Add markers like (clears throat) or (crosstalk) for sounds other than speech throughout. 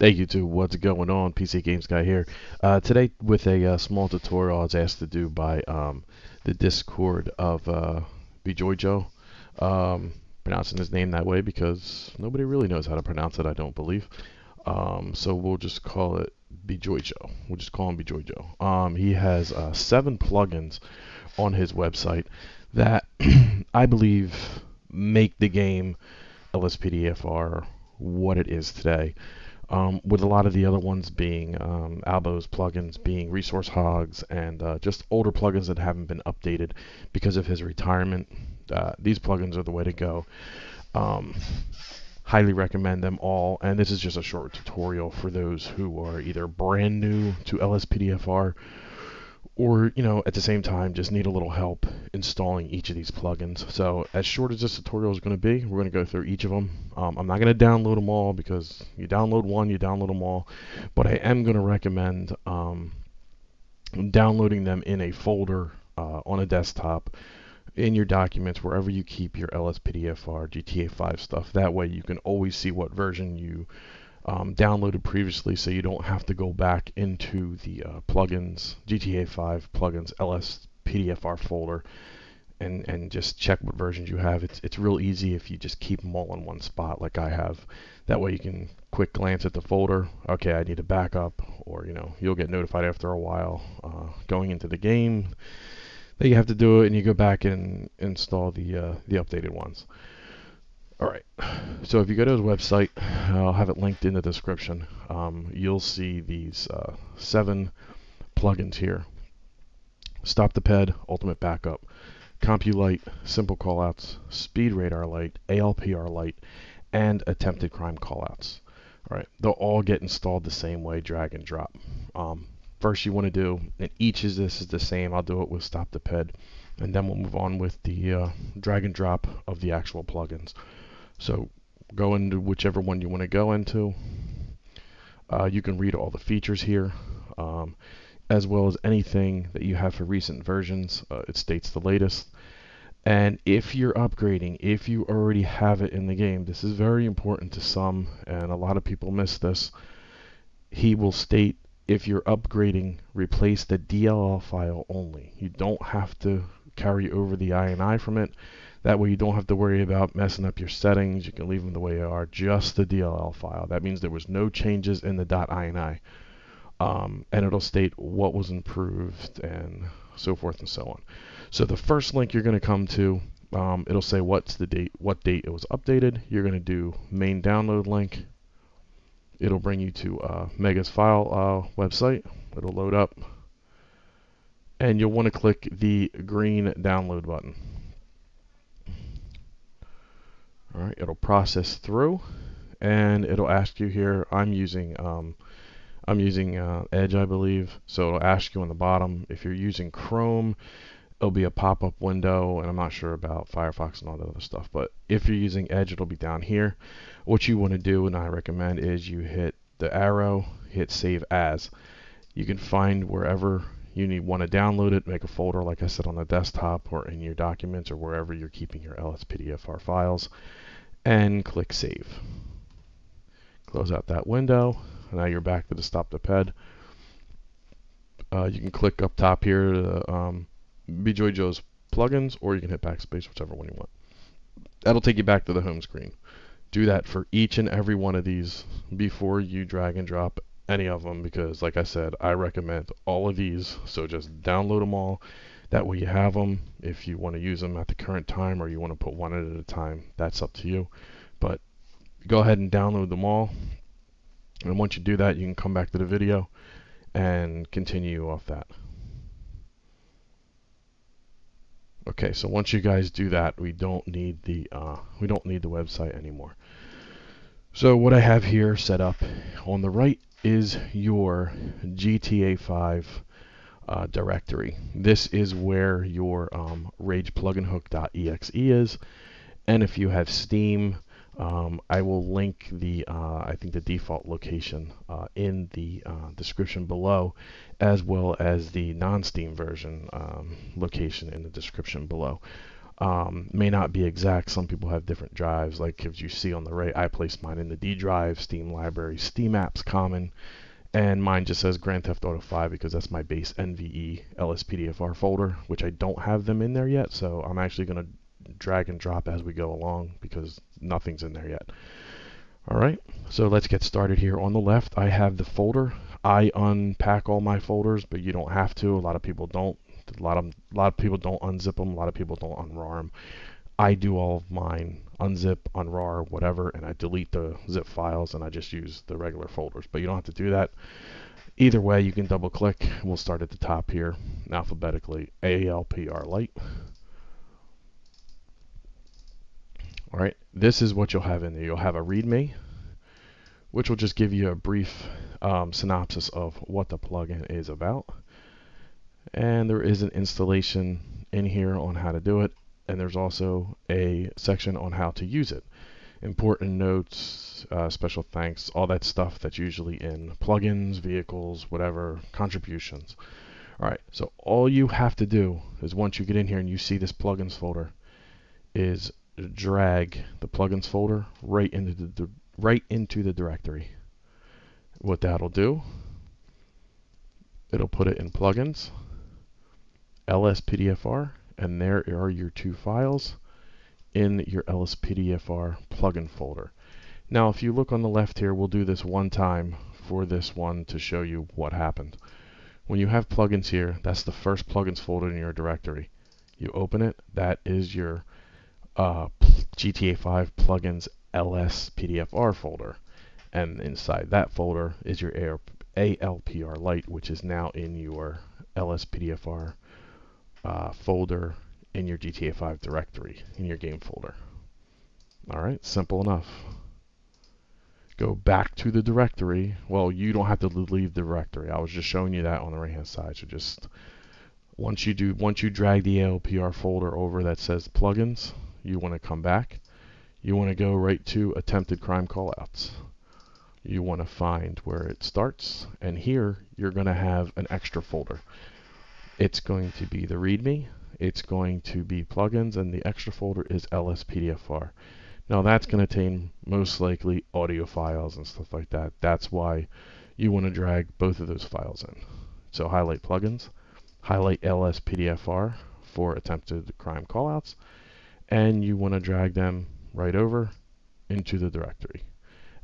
Hey YouTube, what's going on? PC Games Guy here. Uh, today with a uh, small tutorial I was asked to do by um, the Discord of uh, BejoIjo. Um, pronouncing his name that way because nobody really knows how to pronounce it, I don't believe. Um, so we'll just call it BejoIjo. We'll just call him BejoIjo. Um, he has uh, seven plugins on his website that (clears throat) I believe make the game LSPDFR what it is today um, with a lot of the other ones being um, Albo's plugins being resource hogs and uh, just older plugins that haven't been updated because of his retirement. Uh, these plugins are the way to go. Um, highly recommend them all, and this is just a short tutorial for those who are either brand new to LSPDFR or you know at the same time just need a little help installing each of these plugins. So as short as this tutorial is going to be we're going to go through each of them um, I'm not going to download them all because you download one you download them all. But I am going to recommend um, downloading them in a folder uh, on a desktop in your documents wherever you keep your LSPDFR GTA 5 stuff. That way you can always see what version you um, downloaded previously so you don't have to go back into the uh, plugins, GTA 5 plugins LS PDFR folder and, and just check what versions you have. It's, it's real easy if you just keep them all in one spot like I have. That way you can quick glance at the folder. Okay, I need a backup or, you know, you'll get notified after a while uh, going into the game that you have to do it and you go back and install the, uh, the updated ones. All right. So if you go to his website, I'll have it linked in the description. Um, you'll see these uh, seven plugins here. Stop the Ped, Ultimate Backup, CompuLite, Simple Callouts, Speed Radar Lite, ALPR Lite, and Attempted Crime Callouts. All right, they'll all get installed the same way, drag and drop. Um, first you want to do, and each of this is the same. I'll do it with Stop the Ped, and then we'll move on with the uh, drag and drop of the actual plugins. So go into whichever one you want to go into. Uh, you can read all the features here, um, as well as anything that you have for recent versions. Uh, it states the latest. And if you're upgrading, if you already have it in the game, this is very important to some, and a lot of people miss this. He will state if you're upgrading, replace the DLL file only. You don't have to carry over the INI from it. That way you don't have to worry about messing up your settings. You can leave them the way they are, just the DLL file. That means there was no changes in the .ini. Um, and it'll state what was improved and so forth and so on. So the first link you're going to come to, um, it'll say what's the date, what date it was updated. You're going to do main download link. It'll bring you to uh, Mega's file uh, website. It'll load up. And you'll want to click the green download button. All right, it'll process through, and it'll ask you here. I'm using um, I'm using uh, Edge, I believe. So it'll ask you on the bottom if you're using Chrome. It'll be a pop-up window, and I'm not sure about Firefox and all that other stuff. But if you're using Edge, it'll be down here. What you want to do, and I recommend, is you hit the arrow, hit Save As. You can find wherever you need want to download it, make a folder, like I said, on the desktop or in your documents or wherever you're keeping your LSPDFR files and click Save. Close out that window. Now you're back to the Stop the Ped. Uh, you can click up top here to um, BejoIjo's plugins, or you can hit backspace, whichever one you want. That'll take you back to the home screen. Do that for each and every one of these before you drag and drop any of them because, like I said, I recommend all of these. So just download them all that way you have them. If you want to use them at the current time or you want to put one at a time, that's up to you. But go ahead and download them all. And once you do that, you can come back to the video and continue off that. Okay, so once you guys do that, we don't need the uh, we don't need the website anymore. So what I have here set up on the right is your GTA 5 uh, directory. This is where your um, Rage pluginhook.exe is. And if you have Steam, um, I will link the, uh, I think the default location uh, in the uh, description below, as well as the non-Steam version um, location in the description below. Um, may not be exact. Some people have different drives. Like if you see on the right, I placed mine in the D drive, Steam Library, Steam Apps Common, and mine just says Grand Theft Auto 5 because that's my base NVE LSPDFR folder, which I don't have them in there yet. So I'm actually going to drag and drop as we go along because nothing's in there yet. All right, so let's get started here. On the left, I have the folder. I unpack all my folders, but you don't have to. A lot of people don't. A lot of a lot of people don't unzip them. A lot of people don't unrar them. I do all of mine, unzip, unrar, whatever, and I delete the zip files and I just use the regular folders. But you don't have to do that. Either way, you can double click. We'll start at the top here, alphabetically, ALPR Lite. All right, this is what you'll have in there. You'll have a README, which will just give you a brief um, synopsis of what the plugin is about. And there is an installation in here on how to do it and there's also a section on how to use it. Important notes, uh, special thanks, all that stuff that's usually in plugins, vehicles, whatever, contributions. All right, so all you have to do is once you get in here and you see this plugins folder, is drag the plugins folder right into the right into the directory. What that'll do, it'll put it in plugins, LSPDFR, and there are your two files in your LSPDFR plugin folder. Now if you look on the left here, we'll do this one time for this one to show you what happened. When you have plugins here, that's the first plugins folder in your directory. You open it, that is your uh, GTA 5 plugins LSPDFR folder. And inside that folder is your ALPR Lite, which is now in your LSPDFR uh, folder in your GTA 5 directory, in your game folder. Alright, simple enough. Go back to the directory. Well, you don't have to leave the directory. I was just showing you that on the right hand side. So just once you do once you drag the ALPR folder over that says plugins, you want to come back. You want to go right to attempted crime callouts. You want to find where it starts, and here you're going to have an extra folder. It's going to be the README, it's going to be plugins, and the extra folder is LSPDFR. Now that's going to contain most likely audio files and stuff like that. That's why you want to drag both of those files in. So highlight plugins, highlight LSPDFR for attempted crime callouts, and you want to drag them right over into the directory.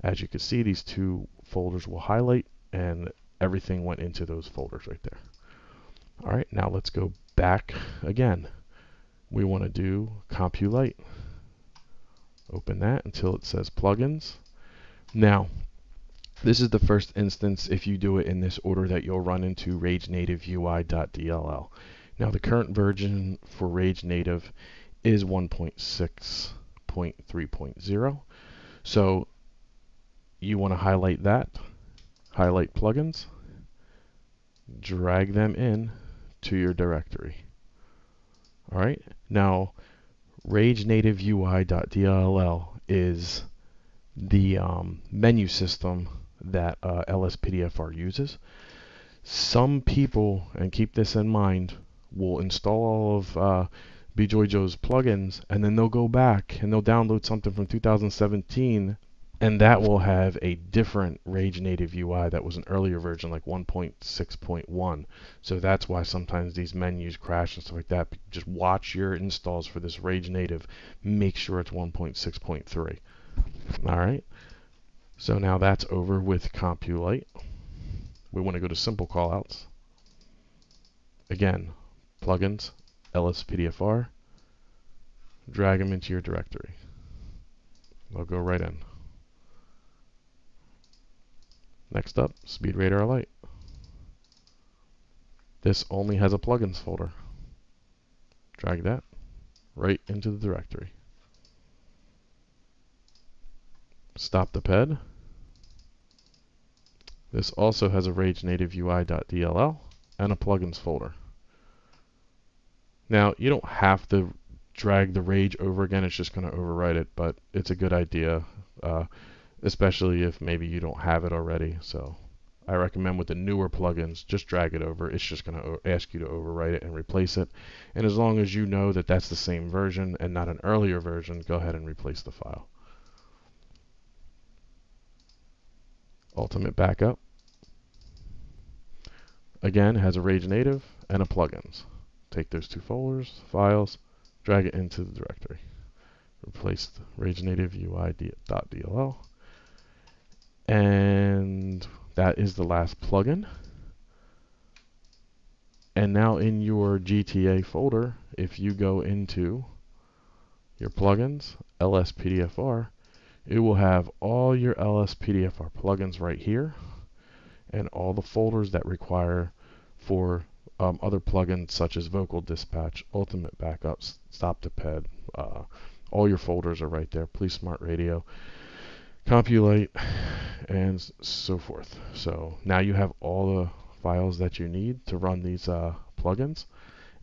As you can see, these two folders will highlight and everything went into those folders right there. All right, now let's go back again. We want to do CompuLite. Open that until it says plugins. Now, this is the first instance if you do it in this order that you'll run into Rage Native UI.dll. Now the current version for Rage Native is 1.6.3.0. So you want to highlight that, highlight plugins, drag them in to your directory. All right. Now, RageNativeUI.dll is the um, menu system that uh, LSPDFR uses. Some people, and keep this in mind, will install all of uh, plugins, and then they'll go back and they'll download something from 2017 and that will have a different Rage Native UI that was an earlier version, like 1.6.1. So that's why sometimes these menus crash and stuff like that. Just watch your installs for this Rage Native. Make sure it's 1.6.3. All right. So now that's over with CompuLite. We want to go to simple callouts. Again, plugins, LSPDFR. Drag them into your directory. They'll go right in. Next up, Speed Radar Lite. This only has a plugins folder. Drag that right into the directory. Stop the PED. This also has a Rage Native UI.dll and a plugins folder. Now, you don't have to drag the Rage over again, it's just going to overwrite it, but it's a good idea. Uh, especially if maybe you don't have it already. So I recommend with the newer plugins, just drag it over. It's just going to ask you to overwrite it and replace it. And as long as you know that that's the same version and not an earlier version, go ahead and replace the file. Ultimate Backup. Again, has a Rage Native and a plugins. Take those two folders, files, drag it into the directory. Replace the Rage Native UI.dll. And that is the last plugin. And now in your GTA folder, if you go into your plugins, LSPDFR, it will have all your LSPDFR plugins right here and all the folders that require for um, other plugins such as Vocal Dispatch, Ultimate Backups, Stop the Ped. Uh, all your folders are right there. Police Smart Radio, CompuLite, and so forth. So now you have all the files that you need to run these uh, plugins,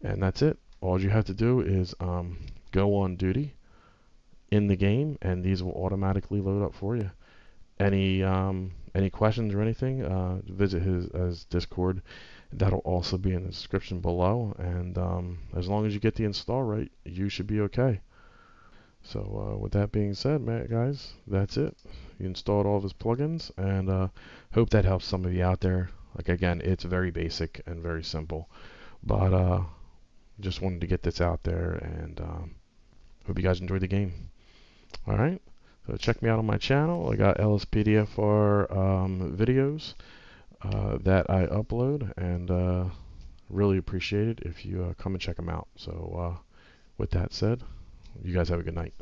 and that's it. All you have to do is um, go on duty in the game, and these will automatically load up for you. Any um, any questions or anything? Uh, visit his, his Discord. That'll also be in the description below. And um, as long as you get the install right, you should be okay. So uh, with that being said, guys, that's it. You installed all of his plugins, and uh, hope that helps some of you out there. Like again, it's very basic and very simple, but uh, just wanted to get this out there, and um, hope you guys enjoyed the game. All right. So check me out on my channel. I got LSPDFR um, videos uh, that I upload, and uh, really appreciate it if you uh, come and check them out. So with that said, you guys have a good night.